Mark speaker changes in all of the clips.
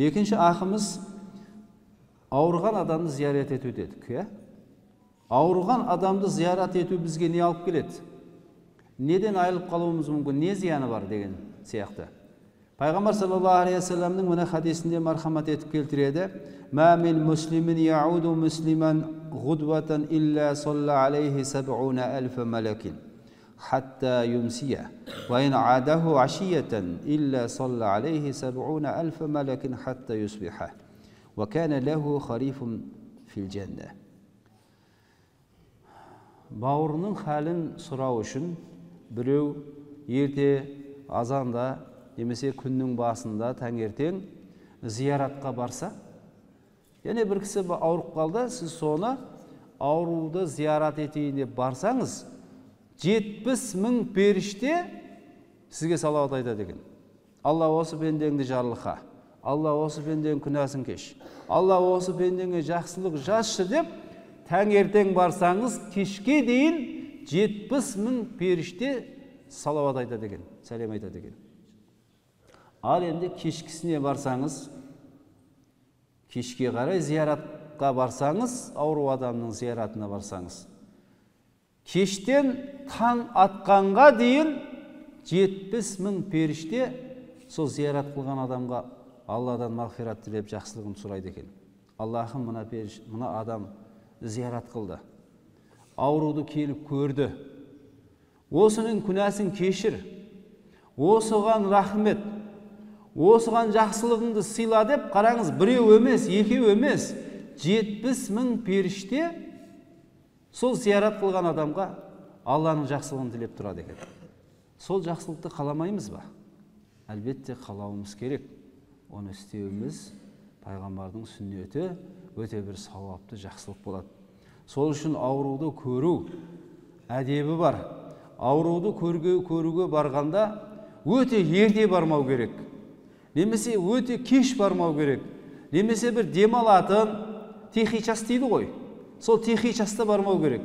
Speaker 1: екінші ақымыз ауырған адамды зиярат ету дедік иә? Ауырған адамды зиярат ету бізге не алып келеді? Неден айырылып қалуымыз мүмкін? Не зияны бар деген сияқты. Пайғамбар саллаллаху алейхи уассаламның мына хадисінде мархамат етіп келтіреді. Мә мин муслимин яуду муслиман ғудватан илля алейхи әлфа малакин Ve in adahu aşiyeten illa salla aleyhi seb'una elfe melekin hatta yusbiha. Ve kâne lehu harifun fil cenne. Бауырының халін сұрау үшін біреу ерте азанда немесе күннің басында таңертең зияратқа барса және бір кісі ауырып қалды сіз соны ауруды зиярат етейін деп барсаңыз жетпіс мың періште сізге салауат айтады екен алла осы пендеңді жарылқа алла осы пенденің күнәсін кеш. Алла осы пендеңе жақсылық жазшы деп таңертең барсаңыз кешке дейін жетпіс мың періште салауат айтады екен сәлем айтады екен ал енді кешкісіне барсаңыз кешке қарай зияратқа барсаңыз ауру адамның зияратына барсаңыз кештен таң атқанға дейін жетпіс мың періште сол зиярат қылған адамға алладан мағфират тілеп жақсылығын сұрайды екен. Аллахым мына періш мына адам зиярат қылды. Ауруды келіп көрді. Осының күнәсін кешір. Осыған рахмет. Осыған жақсылығыңды сыйла деп қараңыз біреу емес екеу емес жетпіс мың періште сол зиярат қылған адамға алланың жақсылығын тілеп тұрады екен. Сол жақсылықты қаламаймыз ба? Әлбетте қалауымыз керек. Оны істеуіміз пайғамбардың сүннеті өте бір сауапты жақсылық болады. Сол үшін ауруды көру әдебі бар. Ауруды көрге, көруге барғанда өте ерте бармау керек. Немесе өте кеш бармау керек. Немесе бір демалатын тихий час дейді ғой. Сол тихий часта бармау керек.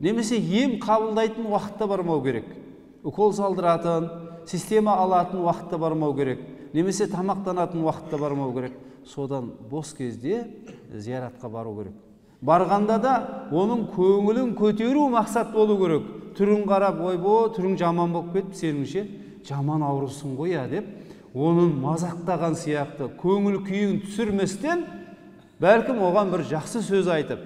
Speaker 1: Немесе ем қабылдайтын уақытта бармау керек. Укол салдыратын система алатын уақытта бармау керек немесе тамақтанатын уақытта бармау керек. Содан бос кезде зияратқа бару керек. Барғанда да оның көңілін көтеру мақсат болу керек. Түрін қарап ойбой түрің жаман болып кетті сенің ше жаман аурусың ғой иә деп оның мазақтаған сияқты көңіл күйін түсірместен бәлкім оған бір жақсы сөз айтып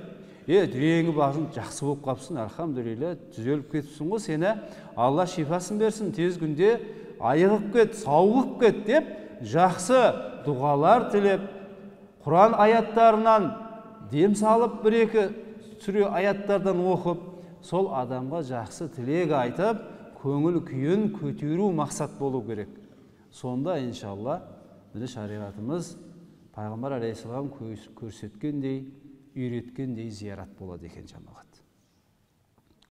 Speaker 1: е дүниеңі басың жақсы болып қалыпсың альхамдулилля түзеліп кетіпсің ғой сені. Алла шипасын берсін. Тез күнде айығып кет сауығып кет деп жақсы дұғалар тілеп құран аяттарынан дем салып бір екі сүре аяттардан оқып сол адамға жақсы тілек айтып көңіл күйін көтеру мақсат болу керек. Сонда иншалла міне шариғатымыз пайғамбар алейхисалам көрсеткендей үйреткендей зиярат болады екен жамағат.